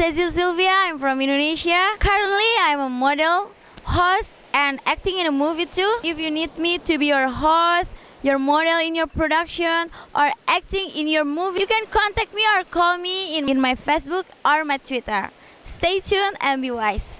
Sezzil Sylvia. I'm from Indonesia. Currently, I'm a model, host, and acting in a movie too. If you need me to be your host, your model in your production, or acting in your movie, you can contact me or call me in, in my Facebook or my Twitter. Stay tuned and be wise.